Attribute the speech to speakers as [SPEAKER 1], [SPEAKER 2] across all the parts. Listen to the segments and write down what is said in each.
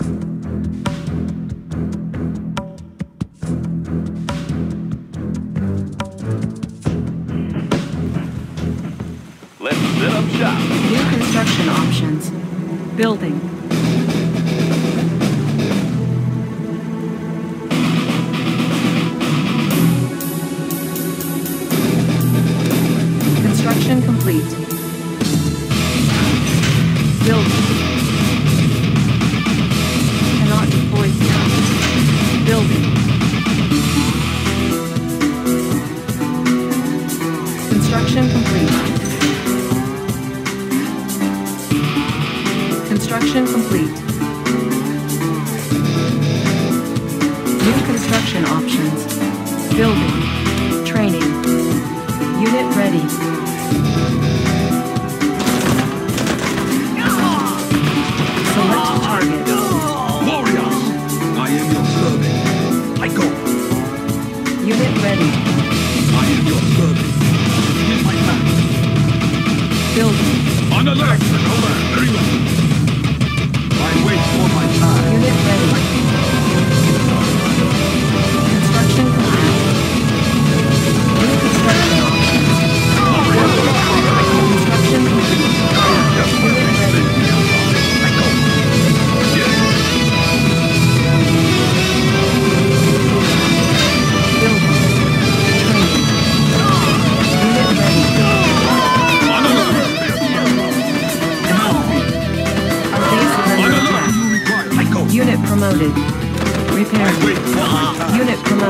[SPEAKER 1] Let's set up shop.
[SPEAKER 2] New construction options. Building. Construction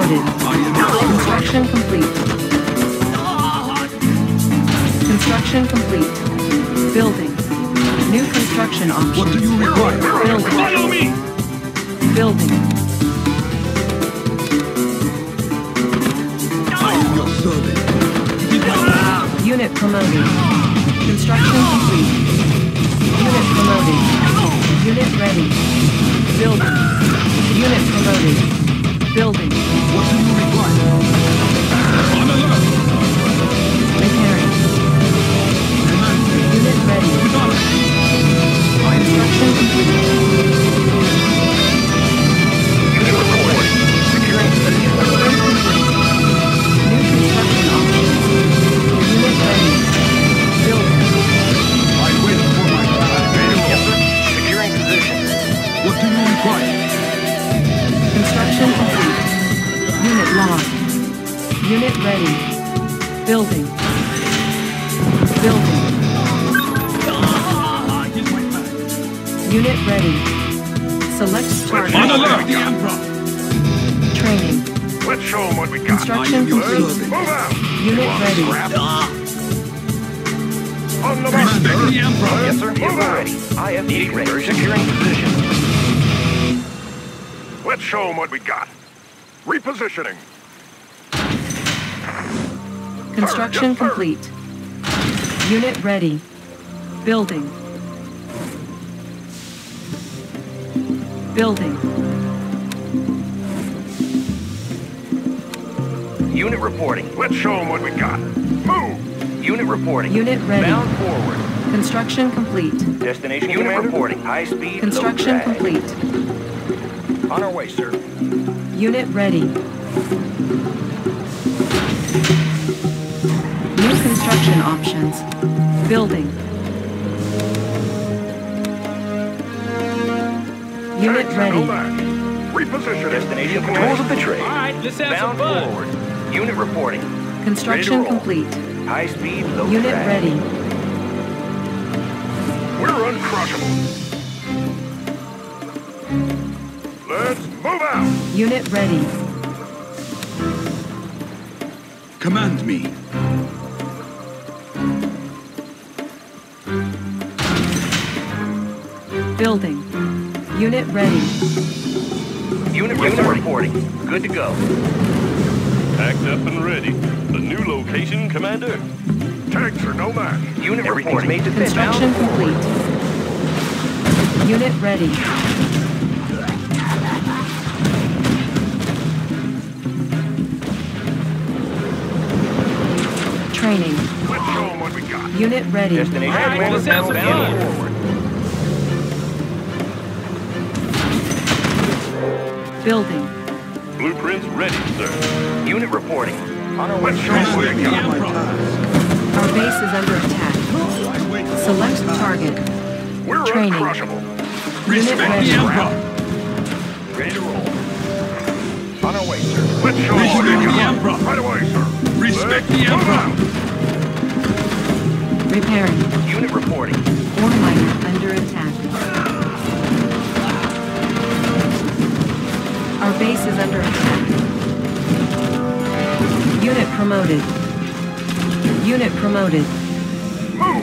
[SPEAKER 2] Unit
[SPEAKER 1] Securing position. Let's show them what we got.
[SPEAKER 3] Repositioning.
[SPEAKER 2] Construction
[SPEAKER 3] Yes, sir.
[SPEAKER 2] complete. Unit ready. Building. Building.
[SPEAKER 1] Unit reporting.
[SPEAKER 3] Let's show them what we got. Move!
[SPEAKER 1] Unit reporting.
[SPEAKER 2] Unit ready.
[SPEAKER 1] Bound forward.
[SPEAKER 2] Construction complete.
[SPEAKER 1] Destination Unit
[SPEAKER 3] Commander?
[SPEAKER 1] reporting. High speed.
[SPEAKER 2] Construction
[SPEAKER 1] low drag.
[SPEAKER 2] complete.
[SPEAKER 1] On our way, sir.
[SPEAKER 2] Unit ready. New construction options. Building. Unit
[SPEAKER 3] Tanks are
[SPEAKER 2] ready.
[SPEAKER 3] No match. Repositioning.
[SPEAKER 1] Destination controls of the trade.
[SPEAKER 4] All right, let's have
[SPEAKER 1] Bound
[SPEAKER 4] some fun.
[SPEAKER 1] forward. Unit reporting.
[SPEAKER 2] Construction
[SPEAKER 1] Ready to roll.
[SPEAKER 2] complete.
[SPEAKER 1] High speed. Low
[SPEAKER 2] Unit
[SPEAKER 1] drag.
[SPEAKER 2] ready.
[SPEAKER 3] We're uncrushable. Let's move out!
[SPEAKER 2] Unit ready.
[SPEAKER 5] Command me.
[SPEAKER 2] Building. Unit ready.
[SPEAKER 1] Unit reporting. Good to go.
[SPEAKER 3] Packed up and ready. The new location, Commander? Tanks are no match.
[SPEAKER 1] Unit Everything's made to.
[SPEAKER 2] Construction complete. Unit ready. Training.
[SPEAKER 3] Let's show them what we got.
[SPEAKER 2] Unit ready.
[SPEAKER 1] Destination
[SPEAKER 4] All right,
[SPEAKER 1] commander
[SPEAKER 4] let's have some
[SPEAKER 1] bound forward.
[SPEAKER 2] Building.
[SPEAKER 3] Blueprints ready, sir.
[SPEAKER 1] Unit reporting. On our way.
[SPEAKER 5] Let's show the Emperor.
[SPEAKER 2] Our base is under attack.
[SPEAKER 5] I wait for
[SPEAKER 2] Select target.
[SPEAKER 3] We're
[SPEAKER 2] Training.
[SPEAKER 3] uncrushable.
[SPEAKER 5] Respect
[SPEAKER 2] ready.
[SPEAKER 5] the Emperor.
[SPEAKER 1] Ready to roll. On our way, sir.
[SPEAKER 3] Let's show
[SPEAKER 5] Respect the Emperor.
[SPEAKER 3] Right away, sir.
[SPEAKER 5] Respect the
[SPEAKER 3] Let's move
[SPEAKER 5] Emperor.
[SPEAKER 3] out.
[SPEAKER 2] Repairing.
[SPEAKER 1] Unit reporting.
[SPEAKER 2] Ore miner under attack. Our base is under attack. Unit promoted. Unit promoted.
[SPEAKER 3] Move.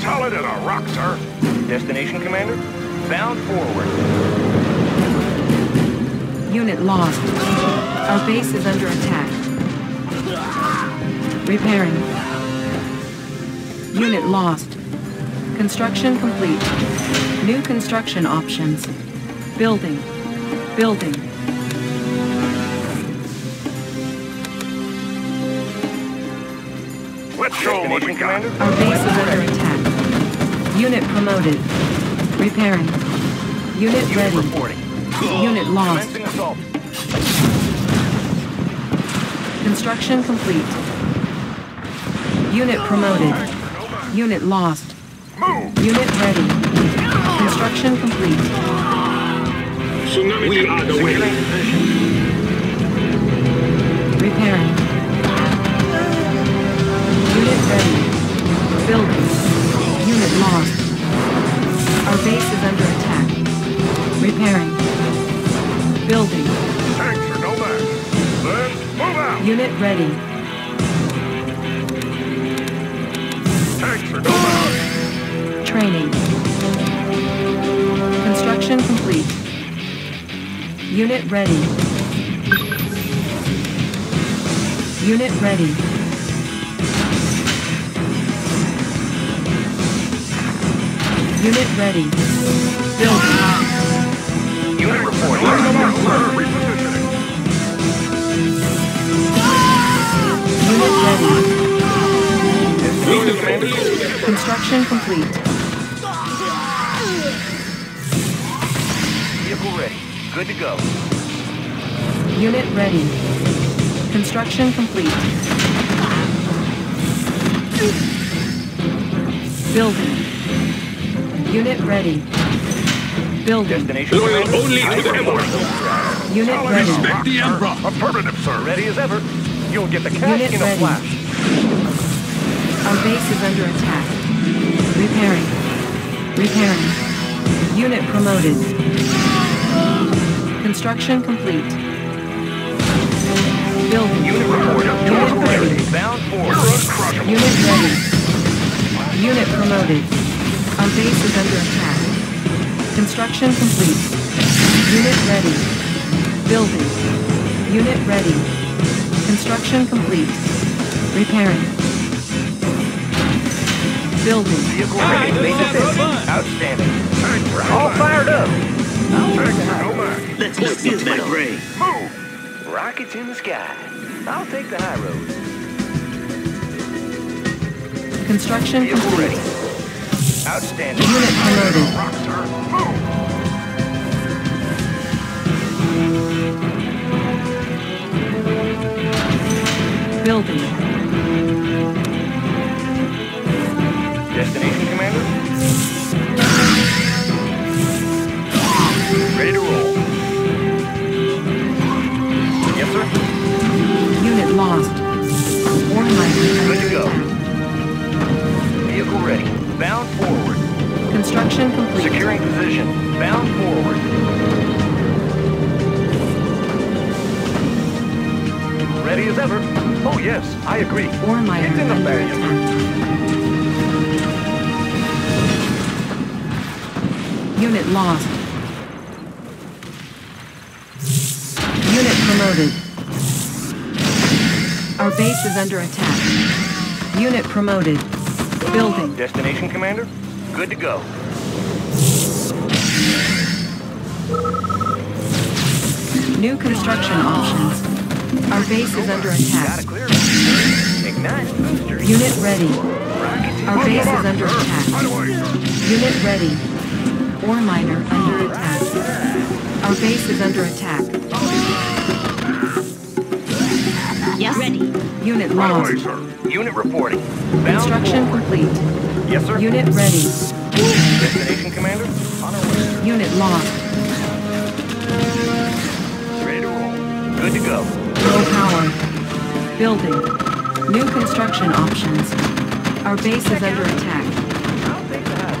[SPEAKER 3] Solid as a rock, sir.
[SPEAKER 1] Destination, Commander? Bound forward.
[SPEAKER 2] Unit lost. Our base is under attack. Repairing. Unit lost. Construction complete. New construction options. Building. Building.
[SPEAKER 3] Let's show 'em what we got.
[SPEAKER 1] Commander?
[SPEAKER 2] Our base is under attack. Unit promoted. Repairing. Unit
[SPEAKER 1] Unit
[SPEAKER 2] ready.
[SPEAKER 1] reporting.
[SPEAKER 2] Unit lost. Construction complete. Unit promoted. Unit lost.
[SPEAKER 3] Move.
[SPEAKER 2] Unit ready. Construction complete.
[SPEAKER 5] We are the way.
[SPEAKER 2] Repairing. Unit ready. Building. Unit lost. Our base is under attack. Repairing. Building.
[SPEAKER 3] Tanks are no match. Then move out.
[SPEAKER 2] Unit ready.
[SPEAKER 3] Tanks are no match.
[SPEAKER 2] Training. Construction complete. Unit ready. Unit ready. Unit ready. Building.
[SPEAKER 1] Unit reporting.
[SPEAKER 3] Repositioning.
[SPEAKER 2] Unit ready. Construction complete.
[SPEAKER 1] Vehicle ready. Good to go.
[SPEAKER 2] Unit ready. Construction complete. Building. Unit ready. Building.
[SPEAKER 1] Destination,
[SPEAKER 5] Loyal
[SPEAKER 1] Commander?
[SPEAKER 5] only to the Emperor.
[SPEAKER 2] Unit ready.
[SPEAKER 5] Respect the Emperor.
[SPEAKER 3] Affirmative, sir.
[SPEAKER 1] Ready as ever. You'll get the cash
[SPEAKER 2] Unit
[SPEAKER 1] in a flash.
[SPEAKER 2] Our base is under attack. Repairing. Repairing. Unit promoted. Construction complete. Building.
[SPEAKER 1] Unit reporting.
[SPEAKER 2] Unit ready.
[SPEAKER 1] Bound
[SPEAKER 3] We're
[SPEAKER 1] forward.
[SPEAKER 3] uncrushable.
[SPEAKER 2] Unit ready. Unit promoted. Our base is under attack. Construction complete. Unit ready. Building. Unit ready. Construction complete. Repairing. Building.
[SPEAKER 1] Vehicle ready. Base defense. Outstanding.
[SPEAKER 3] Tanks are no
[SPEAKER 1] All fired up.
[SPEAKER 3] Tanks are no match.
[SPEAKER 4] Let's look into my grave.
[SPEAKER 3] Move.
[SPEAKER 1] Rockets in the sky. I'll take the high road.
[SPEAKER 2] Construction
[SPEAKER 1] Vehicle
[SPEAKER 2] complete.
[SPEAKER 1] ready. Outstanding.
[SPEAKER 2] Unit promoted.
[SPEAKER 3] Rock, sir. Move.
[SPEAKER 2] Building.
[SPEAKER 1] Destination, Commander? Ready to roll. Yes, sir.
[SPEAKER 2] Unit lost. Ore miner
[SPEAKER 1] Good to
[SPEAKER 2] under
[SPEAKER 1] go.
[SPEAKER 2] attack.
[SPEAKER 1] Vehicle ready. Bound forward.
[SPEAKER 2] Construction complete.
[SPEAKER 1] Securing position. Bound forward. Ready as ever. Oh, yes, I agree.
[SPEAKER 2] Ore miner
[SPEAKER 1] It's in the bag.
[SPEAKER 2] Unit lost. Unit promoted. Our base is under attack. Unit promoted. Building.
[SPEAKER 1] Destination, Commander? Good to go.
[SPEAKER 2] New construction options. Our base is under attack.
[SPEAKER 1] a clear. Ignite booster.
[SPEAKER 2] Unit ready. Our base is under attack. Unit ready. Ore miner under attack. Our base is under attack. Unit
[SPEAKER 5] Right away,
[SPEAKER 2] lost.
[SPEAKER 5] sir.
[SPEAKER 1] Unit reporting. Bound
[SPEAKER 2] Construction
[SPEAKER 1] forward.
[SPEAKER 2] complete.
[SPEAKER 1] Yes, sir.
[SPEAKER 2] Unit ready.
[SPEAKER 1] Destination, Commander? On our way.
[SPEAKER 2] Unit lost.
[SPEAKER 1] Ready to roll. Good to go.
[SPEAKER 2] Low power. Building. New construction options. Our base is under attack.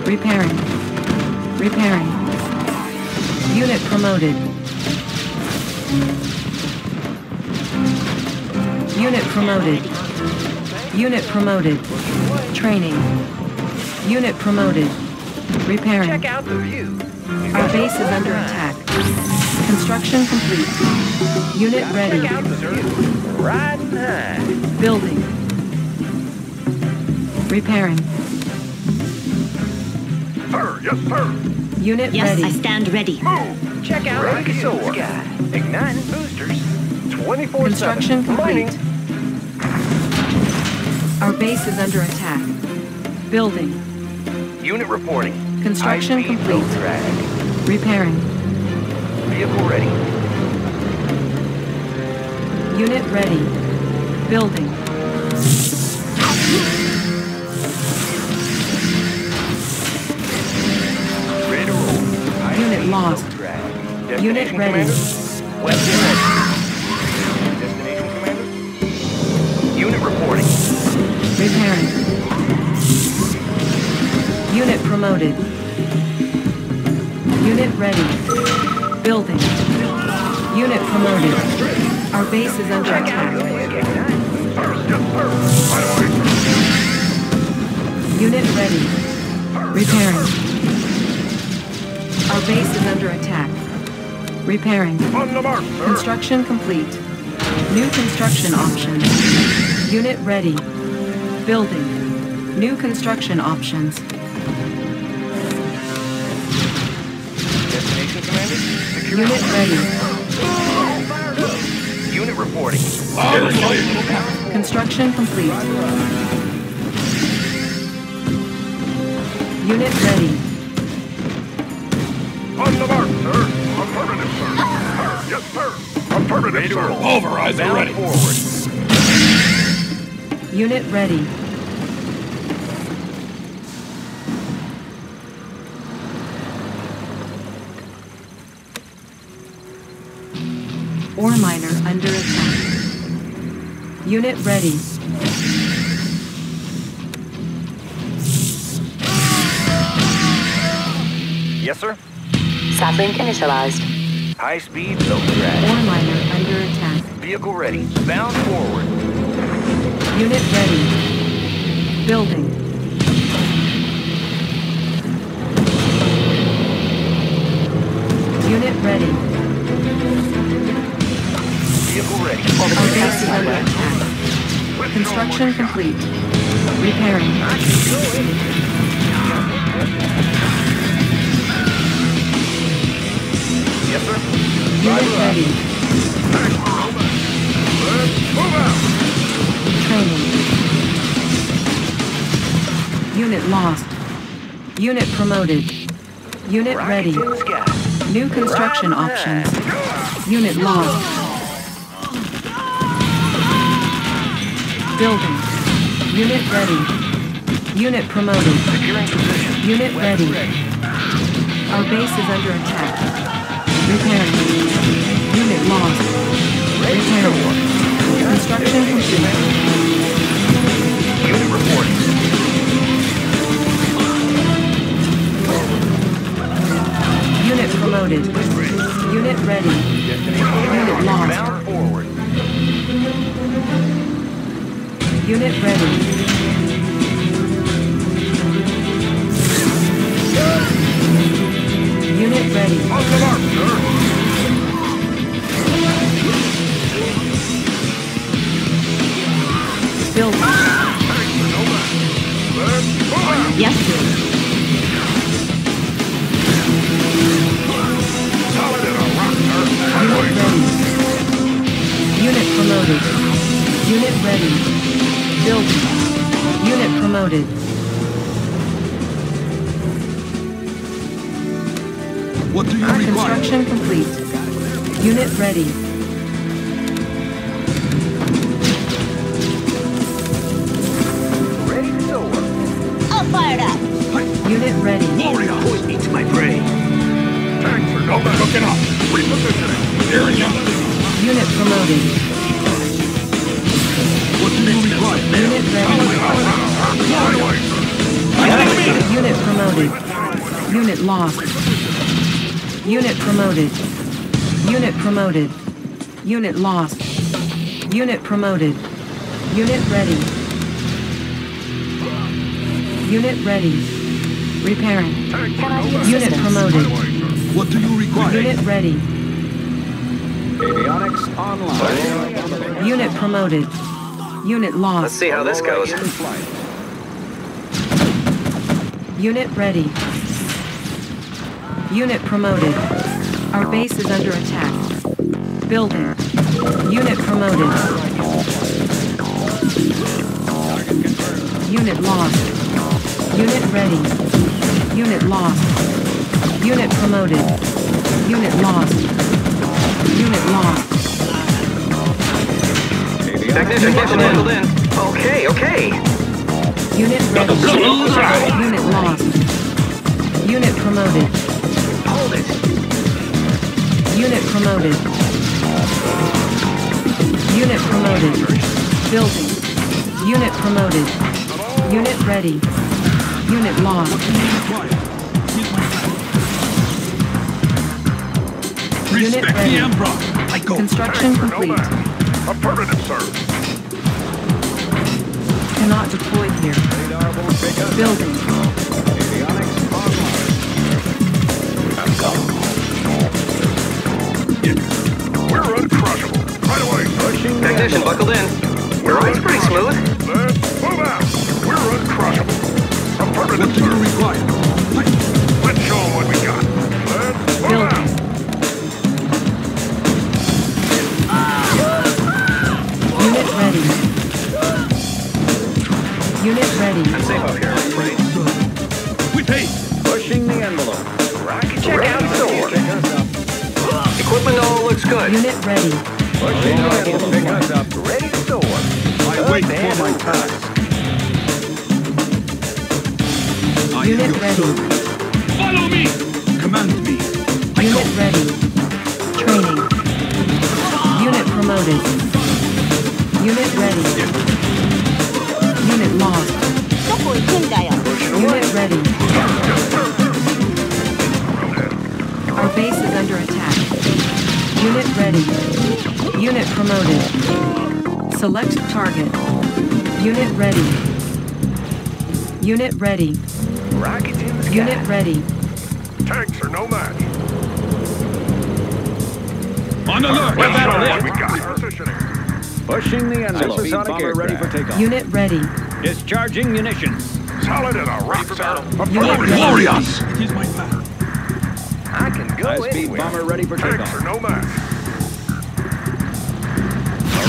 [SPEAKER 2] Repairing. Repairing. Unit promoted. Unit promoted. Unit promoted. Training. Unit promoted. Repairing.
[SPEAKER 6] Check out the view.
[SPEAKER 2] Our base is under attack. Construction complete. Unit ready.
[SPEAKER 6] Check out the view. Riding high.
[SPEAKER 2] Building. Repairing.
[SPEAKER 5] Sir, yes, sir.
[SPEAKER 2] Unit
[SPEAKER 7] Yes,
[SPEAKER 2] ready.
[SPEAKER 7] I stand ready.
[SPEAKER 5] Move.
[SPEAKER 6] Check out
[SPEAKER 1] Ready
[SPEAKER 6] the view. Sky. Igniting boosters.
[SPEAKER 1] 24
[SPEAKER 2] Construction complete.
[SPEAKER 1] Mining.
[SPEAKER 2] Base is under attack. Building.
[SPEAKER 1] Unit reporting.
[SPEAKER 2] Construction complete. Repairing.
[SPEAKER 1] Vehicle ready.
[SPEAKER 2] Unit ready. Building.
[SPEAKER 1] Ready to roll. High-speed
[SPEAKER 2] Unit lost. Unit ready.
[SPEAKER 1] Unit
[SPEAKER 2] promoted. Unit ready. Building. Unit promoted. Our base is under
[SPEAKER 6] Check out the
[SPEAKER 2] attack.
[SPEAKER 6] view. Igniting
[SPEAKER 5] Sir, yes, sir. Right away, sir.
[SPEAKER 2] Unit ready. Repairing. Our base is under attack. Repairing.
[SPEAKER 5] On the mark, sir.
[SPEAKER 2] Construction complete. New construction options. Unit ready. Building. New construction options.
[SPEAKER 1] Destination, Commander? Secure.
[SPEAKER 2] Unit ready.
[SPEAKER 1] Unit reporting.
[SPEAKER 2] Construction complete. Unit ready.
[SPEAKER 5] On the mark, sir. Affirmative, sir. Sir, yes, sir. Affirmative, sir.
[SPEAKER 1] Overrides are ready. forward.
[SPEAKER 2] Unit ready. Ore miner under attack. Unit ready.
[SPEAKER 1] Yes, sir.
[SPEAKER 7] Saplink initialized.
[SPEAKER 1] High speed, low drag.
[SPEAKER 2] Ore miner under attack.
[SPEAKER 1] Vehicle ready. Bound forward.
[SPEAKER 2] Unit ready. Building. Unit ready.
[SPEAKER 1] Vehicle ready.
[SPEAKER 2] Our base is under attack. Construction complete. Repairing.
[SPEAKER 1] Yes, sir.
[SPEAKER 2] Unit ready.
[SPEAKER 5] Move out.
[SPEAKER 2] Training. Unit lost. Unit promoted. Unit ready.
[SPEAKER 6] in the sky.
[SPEAKER 2] New construction options. Unit lost. Building. Unit ready. Unit promoted. Unit ready. Our base is under attack. Repairing. Unit lost. Repairing. Construction complete. Promoted. Unit ready. Unit lost. Unit ready. Unit ready.
[SPEAKER 5] On the mark, sir.
[SPEAKER 2] Unit ready. Ready
[SPEAKER 1] to soar.
[SPEAKER 4] All fired up.
[SPEAKER 2] Unit ready.
[SPEAKER 5] Gloria!
[SPEAKER 1] Always eats my prey.
[SPEAKER 5] Tanks are no Cooking up. Repositioning. Here and now.
[SPEAKER 2] Unit promoted.
[SPEAKER 5] What do you require?
[SPEAKER 2] Unit ready. Unit promoted. Unit lost. Unit promoted. Unit promoted. Unit lost. Unit promoted. Unit ready. Unit ready. Repairing.
[SPEAKER 4] Can I be of
[SPEAKER 2] Unit promoted.
[SPEAKER 5] What do you require?
[SPEAKER 2] Unit ready.
[SPEAKER 1] Avionics online.
[SPEAKER 2] Unit promoted. Unit lost.
[SPEAKER 8] Let's see how this goes.
[SPEAKER 2] Unit ready. Unit promoted. Our base is under attack. Building. Unit promoted. Unit lost. Unit ready. Unit lost. Unit promoted. Unit lost. Unit lost.
[SPEAKER 8] Technician mission handled in. Okay, okay.
[SPEAKER 2] Unit ready. Unit lost. Unit promoted.
[SPEAKER 8] Hold it.
[SPEAKER 2] Unit promoted. Unit promoted. Building. Unit promoted. Unit ready. Unit lost. Unit
[SPEAKER 5] Respect
[SPEAKER 2] ready.
[SPEAKER 5] the Emperor. I go.
[SPEAKER 2] Construction complete.
[SPEAKER 5] Affirmative, sir.
[SPEAKER 2] Cannot deploy here.
[SPEAKER 1] Radar won't pick up.
[SPEAKER 2] Building.
[SPEAKER 1] Pushing the
[SPEAKER 8] Technician
[SPEAKER 1] envelope.
[SPEAKER 8] buckled in. Your ride's pretty smooth.
[SPEAKER 5] Let's move out. We're uncrushable. Affirmative, what do you require? Let's show 'em what we got. Let's move out.
[SPEAKER 2] Unit ready. Unit ready.
[SPEAKER 8] I'm safe up here, right?
[SPEAKER 5] We pay.
[SPEAKER 1] Pushing the envelope. Rocket check out soar. Pick us up.
[SPEAKER 8] Equipment all looks good.
[SPEAKER 2] Unit ready.
[SPEAKER 1] Up. Ready.
[SPEAKER 5] Follow me. Command me.
[SPEAKER 2] Unit ready. Training. Unit promoted. Unit ready. Unit lost. Unit ready. Our base is under attack. Unit ready. Unit promoted. Select target. Unit ready. Unit ready.
[SPEAKER 1] Rocket in the sky.
[SPEAKER 2] Unit ready.
[SPEAKER 5] Tanks are no match.
[SPEAKER 9] On alert!
[SPEAKER 5] Let's show 'em what we got. Positioning.
[SPEAKER 1] Pushing the envelope.
[SPEAKER 9] Hypersonic
[SPEAKER 1] Bomber ready for takeoff.
[SPEAKER 2] Unit ready.
[SPEAKER 9] Discharging munitions.
[SPEAKER 5] Solid and a rock battle.
[SPEAKER 2] Unit ready.
[SPEAKER 5] Glorious. It is my plan.
[SPEAKER 1] I can go
[SPEAKER 9] High-speed
[SPEAKER 1] anywhere.
[SPEAKER 9] bomber ready for takeoff.
[SPEAKER 5] Tanks
[SPEAKER 9] takeoff.
[SPEAKER 5] are no match.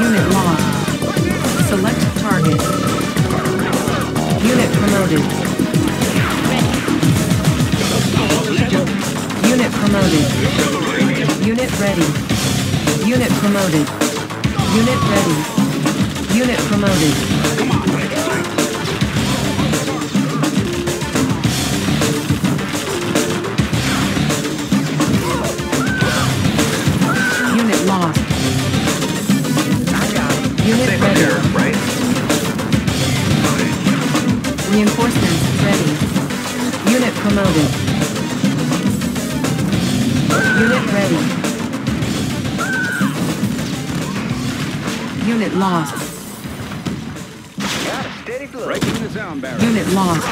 [SPEAKER 2] Unit lost. Select target. Unit promoted. Unit promoted. Unit ready. Unit promoted. Unit ready. Unit promoted. Lost.
[SPEAKER 1] Got a steady flow.
[SPEAKER 9] Breaking the sound barrier.
[SPEAKER 2] Unit lost.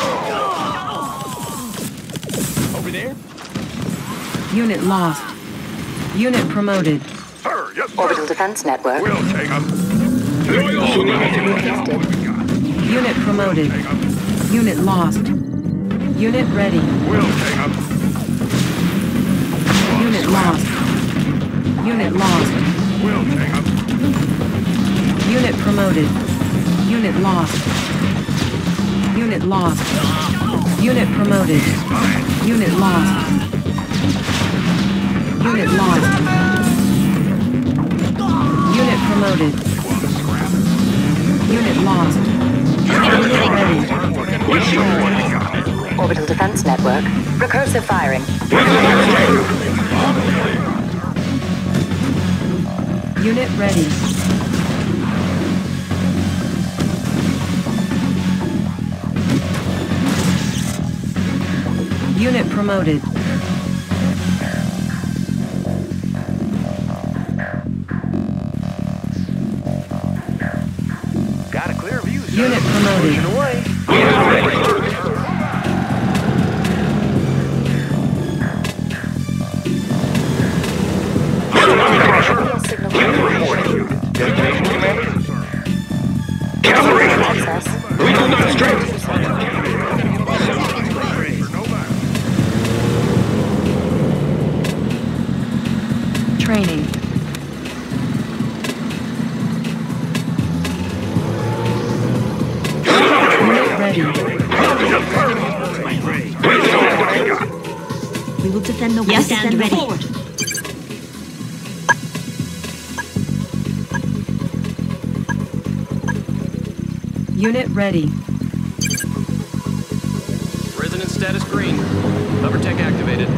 [SPEAKER 9] Over there.
[SPEAKER 2] Unit lost. Unit promoted.
[SPEAKER 5] Sir, yes, sir.
[SPEAKER 7] Orbital Defense Network.
[SPEAKER 5] We'll take them.
[SPEAKER 2] Unit promoted. Unit lost. Unit ready.
[SPEAKER 5] We'll take them.
[SPEAKER 2] Unit lost. Unit lost.
[SPEAKER 5] We'll take them.
[SPEAKER 2] Unit promoted. Unit lost. Unit lost. Unit promoted. Unit lost. Unit lost. Unit promoted. Unit lost. Unit ready.
[SPEAKER 7] Orbital Defense Network. Recursive firing.
[SPEAKER 2] Unit ready. Unit promoted.
[SPEAKER 1] Got a clear view, sir.
[SPEAKER 2] Unit promoted.
[SPEAKER 1] Pushing away.
[SPEAKER 2] Unit ready.
[SPEAKER 8] Resonance status green. Hover tech activated.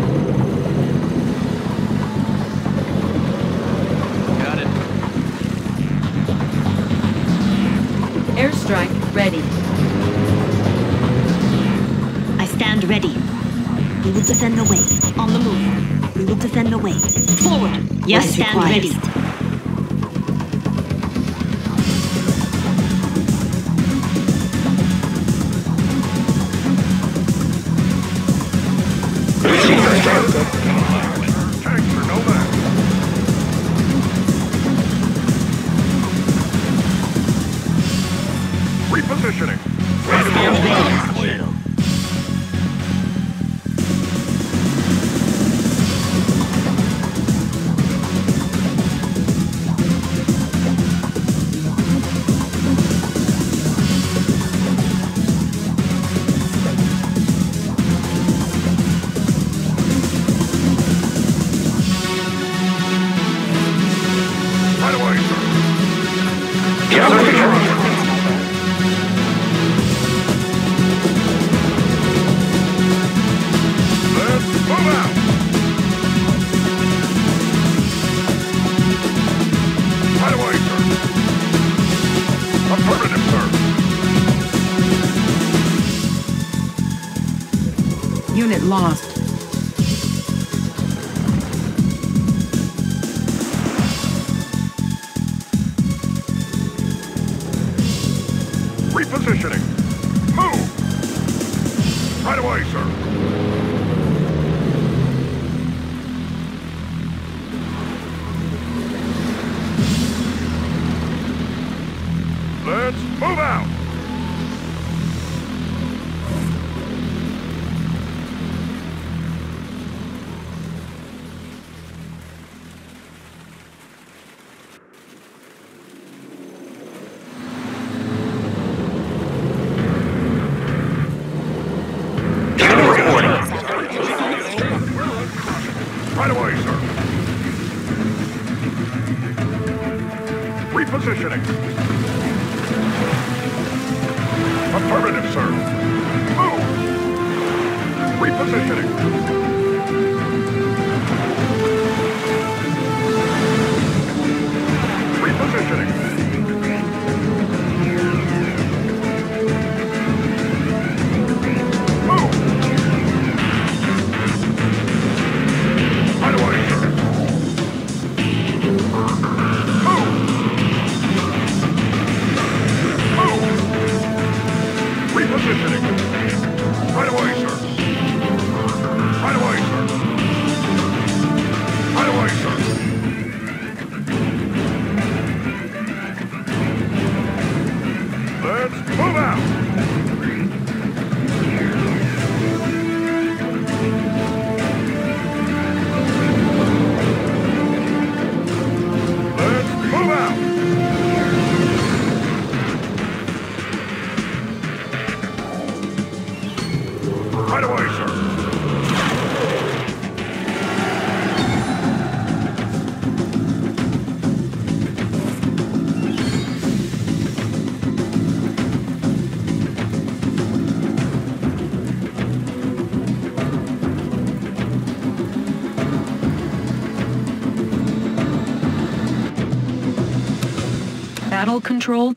[SPEAKER 8] Got it.
[SPEAKER 2] Airstrike ready.
[SPEAKER 4] I stand ready. We will defend the way. On the move. We will defend the way. Forward. Yes, stand ready.
[SPEAKER 5] Repositioning. Right
[SPEAKER 2] Unit lost.
[SPEAKER 5] Right away, sir. Repositioning. Affirmative, sir. Move. Repositioning.
[SPEAKER 2] Control